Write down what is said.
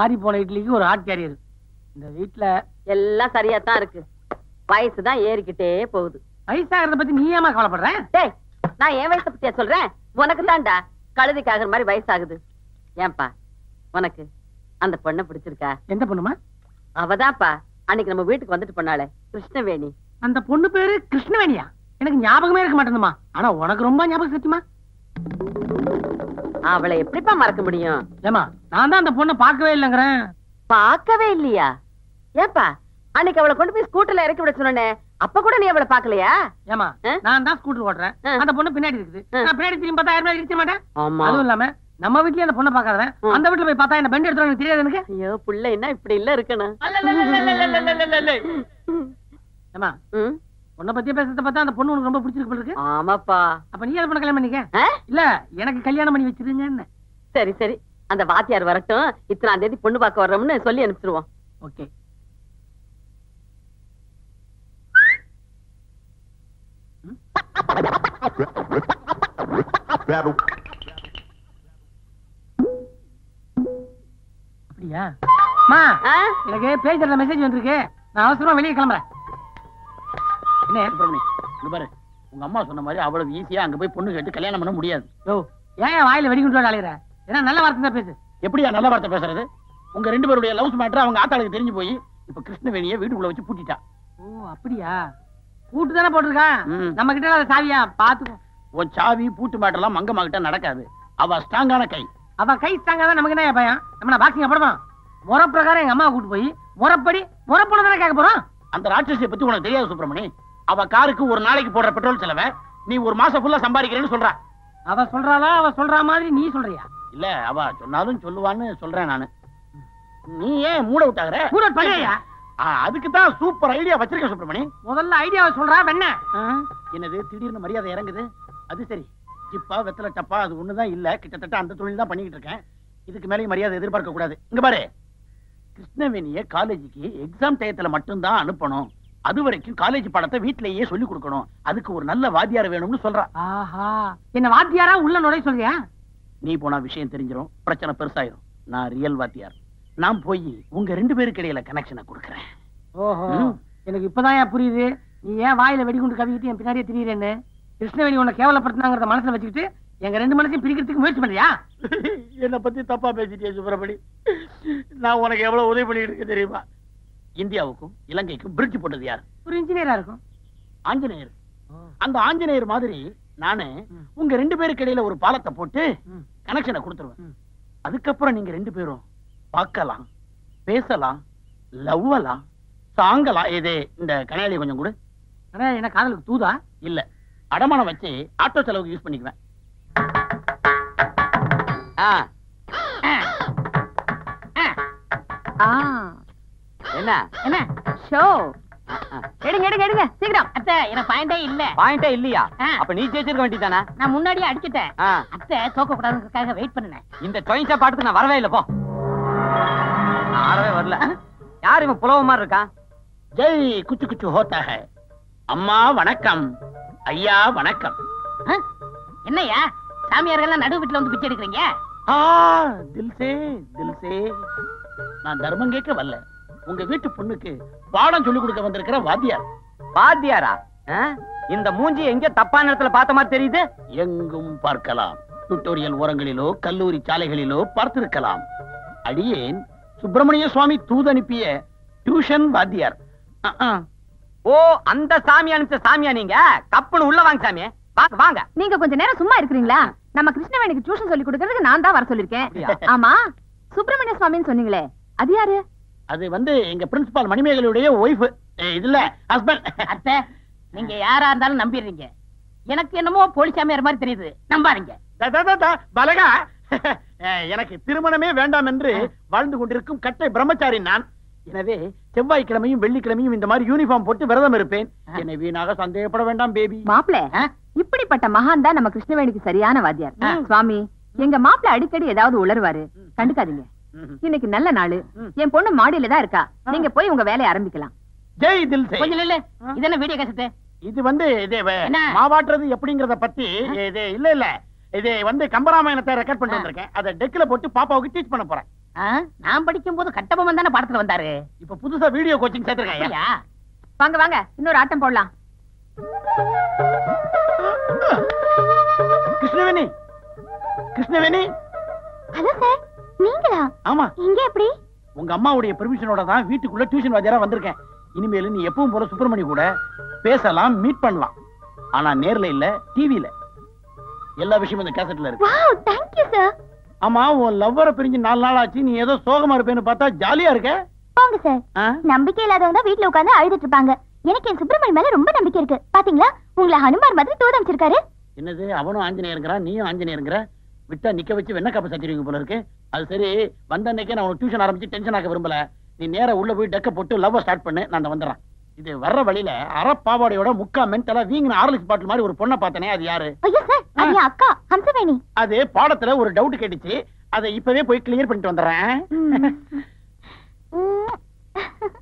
ஆறி போன இட்லிக்கு ஒரு ஹாட் கேரியர் இந்த வீட்டுல எல்லாம் சரியா தான் இருக்கு. வயசு தான் ஏறிக்கிட்டே போகுது. வயசாகிறத பத்தி நீ ஏமா கவலைப்படுற? டேய் நான் என் வயசை பத்தியா சொல்றேன்? உனக்கு தான்டா. கழுதைக்கு ஆகுற மாதிரி வயசாகுது. ஏன்பா உனக்கு அந்த பொண்ணை பிடிச்சிருக்கா? எந்த பொண்ணுமா? அவதான்ப்பா. அன்னைக்கு நம்ம வீட்டுக்கு வந்துட்டு போனாளே கிருஷ்ணவேணி. அந்த பொண்ணு பேரு கிருஷ்ணவேணியா? எனக்கு ஞாபகமே இருக்க மாட்டேங்குமா ஆனா உனக்கு ரொம்ப ஞாபகம் சத்தியமா அவளை எப்படிப்பா மறக்க முடியும்? ஏமா நான் தான் அந்த பொண்ணை பார்க்கவே இல்லைங்கிறேன். பார்க்கவே இல்லையா? ஏன்பா அன்னைக்கு அவளை கொண்டு போய் ஸ்கூட்டர்ல இறக்கி விட சொன்னே அப்ப கூட நீ அவளை பார்க்கலையா? ஏமா? நான் தான் ஸ்கூட்டர் ஓட்டுறேன். ஆ. அந்த பொண்ணு பின்னாடி இருக்குது. நான் பின்னாடி திரும்பி பார்த்தா யாருமே இருக்க மாட்டேன்? அதுவும் இல்லாம நம்ம வீட்லயே அந்த பொண்ணை பார்க்காதவன். ம். அந்த வீட்டுல போய் பார்த்தா என்ன பெண்ட் எடுத்து எனக்கு தெரியாது எனக்கு? ஐயோ புள்ள என்ன இப்படி இல்ல இருக்கணும்? ஏமா பொண்ணை பத்தியே பேசுறத பார்த்தா அந்த பொண்ணு உனக்கு ரொம்ப பிடிச்சிருக்கு போல இருக்கு. ஆமாப்பா. அப்ப நீ பண்ண கல்யாணம் பண்ணிக்க? இல்ல எனக்கு கல்யாணம் பண்ணி வச்சிருங்க சரி சரி. அந்த வாத்தியார் வரட்டும். இத்தனாம் தேதி பொண்ணு பார்க்க வர்றோம்னு சொல்லி அனுப்பிச்சிருவோம். ஓகே. அப்படியா? எனக்கு பேஜர்ல மெசேஜ் வந்திருக்கு. நான் அவசரமா வெளியே கிளம்புறேன். என்ன சுப்பிரமணி இங்க பாரு உங்க அம்மா சொன்ன மாதிரி அவ்வளவு ஈஸியா அங்க போய் பொண்ணு கேட்டு கல்யாணம் பண்ண முடியாது. யோ ஏன் வாயில வெடிகுண்டு அலையிற ஏன்னா நல்ல வார்த்தை தான் பேசு. எப்படியா நல்ல வார்த்தை பேசுறது? உங்க ரெண்டு பேருடைய லவ்ஸ் மேட்டர் அவங்க ஆத்தாளுக்கு தெரிஞ்சு போய் இப்ப கிருஷ்ணவேணியை வீட்டுக்குள்ள வச்சு பூட்டிட்டா. ஓ அப்படியா? கூட்டு தானே போட்டிருக்கா ம். நம்ம கிட்ட சாவியா? பாத்துக்கோ. உன் சாவி பூட்டு மேட்டர்லாம் மங்கம்மா கிட்ட நடக்காது. அவ ஸ்ட்ராங்கான கை. அவன் கை தாங்காதான் நமக்கு என்ன பையன் நம்ம பாக்ஸிங் போடுவோம் முறை பிரகாரம் எங்க அம்மா கூட்டு போய் முறைப்படி முறைப்பணம் தானே கேட்க போறோம்? அந்த ராட்சசியை பத்தி உனக்கு தெரியாது சுப்பிரமணி. அவ காருக்கு ஒரு நாளைக்கு போடுற பெட்ரோல் செலவை நீ ஒரு மாசம் ஃபுல்லா சம்பாதிக்கிறேன்னு சொல்றா. அவ சொல்றாளா? அவ சொல்ற மாதிரி நீ சொல்றியா? இல்ல அவ சொன்னாலும் சொல்லுவான்னு சொல்றேன் நானு. நீ ஏன் மூட விட்டாகிற? கூட பண்ணியா அதுக்கு தான் சூப்பர் ஐடியா வச்சிருக்கேன் சுப்பிரமணி. முதல்ல ஐடியாவை சொல்றா வெண்ண. என்னது திடீர்னு மரியாதை இறங்குது? அது சரி. சிப்பா வெத்தலை டப்பா அது ஒண்ணுதான் இல்ல. கிட்டத்தட்ட அந்த தொழில் தான் பண்ணிக்கிட்டு இருக்கேன். இதுக்கு மேலேயும் மரியாதை எதிர்பார்க்க கூடாது. இங்க பாரு. கிருஷ்ணவேணிய காலேஜுக்கு எக்ஸாம் டயத்துல மட்டும்தான் அனுப்பணும். அது வரைக்கும் காலேஜ் பாடத்தை வீட்டிலேயே சொல்லி கொடுக்கணும். அதுக்கு ஒரு நல்ல வாத்தியார் வேணும்னு சொல்றா. ஆஹா என்ன வாத்தியாரா உள்ள நுழைய சொல்றியா? நீ போனா விஷயம் தெரிஞ்சிரும் பிரச்சனை பெருசாயிரும். நான் ரியல் வாத்தியார். நான் போய் உங்க ரெண்டு பேருக்கு இடையில கனெக்ஷனை கொடுக்கறேன். ஓஹோ. எனக்கு இப்பதான் புரியுது? நீ ஏன் வாயில வெடிகுண்டு கவிக்கிட்டு என் பின்னாடியே திரியிறேன்னு? கிருஷ்ணவேணி உன்னை கேவலப்படுத்தினாங்கிறத மனசுல வச்சுக்கிட்டு எங்க ரெண்டு மனசையும் பிரிக்கிறதுக்கு முயற்சி பண்றியா? என்னை பத்தி தப்பா பேசிட்டியே சுப்பிரமணி. நான் உனக்கு எவ்வளவு உதவி பண்ணிட்டு இருக்கேன் தெரியுமா? இந்தியாவுக்கும் இலங்கைக்கும் பிரிட்ஜ் போட்டது யார்? ஒரு இன்ஜினியரா இருக்கும். ஆஞ்சநேயர். அந்த ஆஞ்சநேயர் மாதிரி நானு. உங்க ரெண்டு பேருக்கு இடையில ஒரு பாலத்தை போட்டு. கனெக்ஷனை கொடுத்துருவேன். அதுக்கப்புறம் நீங்க ரெண்டு பேரும் பார்க்கலாம் பேசலாம் லவ்வலாம் சாங்கலாம். இது இந்த கனையாளி கொஞ்சம் கூட. என்ன காதலுக்கு தூதா? இல்ல அடமானம் வச்சு ஆட்டோ செலவுக்கு யூஸ் பண்ணிக்குவேன். என்ன? என்ன? ஷோ எடுங்க எடுங்க எடுங்க. சீக்கிரம். அத்தை எனக்கு பாயிண்டே இல்ல. பாயிண்டே இல்லையா. அப்ப நீ ஜெயிச்சிருக்க வேண்டியதானே நான் முன்னாடியே அடிச்சிட்டேன். அத்தை தோக்க கூடாதுக்காக வெயிட் பண்ணுனேன். இந்த டொயின்ஸா பாட்டுக்கு நான் வரவே இல்ல போ. நான் ஆடவே வரல. யார் இவன் புலவ மாதிரி இருக்கான்? ஜெய் குச்சு குச்சு ஹோத்தா ஹை அம்மா வணக்கம். ஐயா வணக்கம். என்னையா சாமியார்கள் நடு வீட்டுல வந்து பிச்சை எடுக்கிறீங்க? ஆ தில் சே தில் சே நான் தர்மம் கேட்க வரல. உங்க வீட்டு பொண்ணுக்கு பாடம் சொல்லி கொடுக்க வந்திருக்கிற வாத்தியார். பாத்தியாரா இந்த மூஞ்சி எங்க தப்பான இடத்துல பார்த்த மாதிரி தெரியுது? எங்கும் பார்க்கலாம். டுட்டோரியல் ஓரங்களிலோ கல்லூரி சாலைகளிலோ பார்த்திருக்கலாம். அடியேன் சுப்பிரமணிய சுவாமி தூதனுப்பிய டியூஷன் வாத்தியார். ஓ அந்த சாமி அனுப்பிச்ச சாமியா நீங்க? கப்புன்னு உள்ள வாங்க சாமி. வாங்க வாங்க. நீங்க கொஞ்ச நேரம் சும்மா இருக்கிறீங்களா? நம்ம கிருஷ்ணவேணிக்கு டியூஷன் சொல்லி கொடுக்கறதுக்கு நான் தான் வர சொல்லிருக்கேன்? ஆமா சுப்பிரமணிய சுவாமின்னு சொன்னீங்களே அது யாரு? அது வந்து எங்க பிரின்சிபால் மணிமேகலையுடைய ஒய்ஃப் இதுல ஹஸ்பண்ட் அத்தை நீங்க யாரா இருந்தாலும் நம்பிடுறீங்க. எனக்கு என்னமோ போலீசாமியார் மாதிரி தெரியுது. நம்பாதீங்க. பலகா. எனக்கு திருமணமே வேண்டாம் என்று வாழ்ந்து கொண்டிருக்கும் கட்டை பிரம்மச்சாரி நான். எனவே செவ்வாய்க்கிழமையும் வெள்ளிக்கிழமையும் இந்த மாதிரி யூனிஃபார்ம் போட்டு விரதம் இருப்பேன். என்னை வீணாக சந்தேகப்பட வேண்டாம் பேபி மாப்பிள ஆ? இப்படிப்பட்ட மகான் தான் நம்ம கிருஷ்ணவேணிக்கு சரியான வாத்தியார். சுவாமி எங்க மாப்பிள அடிக்கடி ஏதாவது உளருவாரு கண்டுக்காதீங்க. இன்னைக்கு நல்ல நாளு. என் பொண்ணு மாடியில தான் இருக்கா. நீங்க போய் உங்க வேலையை ஆரம்பிக்கலாம். ஜெய் தில் சே. கொஞ்சம் இல்ல இது என்ன வீடியோ கேசட்டு? இது வந்து இது? மாவாட்டுறது எப்படிங்கறத பத்தி இது இல்ல இல்ல. இது வந்து கம்பராமாயணத்தை ரெக்கார்ட் பண்ணிட்டு வந்திருக்கேன். அதை டெக்ல போட்டு பாப்பாவுக்கு டீச் பண்ண போறேன். நான் படிக்கும் போது கட்டபொம்மன் தானே பாடத்துல வந்தாரு? இப்ப புதுசா வீடியோ கோச்சிங் சேர்த்திருக்கேன் வாங்க வாங்க. இன்னொரு ஆட்டம் போடலாம். கிருஷ்ணவேணி. கிருஷ்ணவேணி. Hello sir. நீங்களா? ஆமா. இங்க எப்படி? உங்க அம்மாவுடைய பெர்மிஷனோட தான் வீட்டுக்குள்ள டியூஷன் வாத்தியாரா வந்திருக்கேன். இனிமேல் நீ எப்பவும் போல சுப்பிரமணி கூட பேசலாம் மீட் பண்ணலாம். ஆனா நேர்ல இல்ல டிவில எல்லா விஷயமும் இந்த கேசட்ல இருக்கு. வாவ் தேங்க் யூ சார் ஆமா உன் லவ்வரை பிரிஞ்சு நாலு நாள் ஆச்சு நீ ஏதோ சோகமா இருப்பேன்னு பார்த்தா ஜாலியா இருக்க? போங்க சார்? நம்பிக்கை இல்லாதவங்க வீட்ல உட்கார்ந்து அழுதுட்டு இருப்பாங்க. எனக்கு என் சுப்பிரமணி மேல ரொம்ப நம்பிக்கை இருக்கு. பாத்தீங்களா? உங்களை ஹனுமார் மாதிரி தூது அமைச்சிருக்காரு. என்னது? அவனும் ஆஞ்சநேயருங்கிறான் நீயும் ஆஞ்சநேயருங்கிற? விட்டா நிக்க வச்சு வெண்ண கப்ப சச்சிருவீங்க போல இருக்கு. அது சரி வந்த அன்னைக்கே நான் உனக்கு டியூஷன் ஆரம்பிச்சு டென்ஷன் ஆக்க விரும்பல. நீ நேரா உள்ள போய் டெக்க போட்டு லவ் ஸ்டார்ட் பண்ணு நான் வந்துடுறேன். இது வர்ற வழியில அறப்பாவாடையோட முக்கா மென்டலா வீங்கின ஆர்லிக்ஸ் பாட்டில் மாதிரி ஒரு பொண்ணை பார்த்தனே அது யாரு? அக்கா ஹம்சவேணி. அது பாடத்துல ஒரு டவுட் கேட்டுச்சு. அதை இப்பவே போய் கிளியர் பண்ணிட்டு வந்துடுறேன்.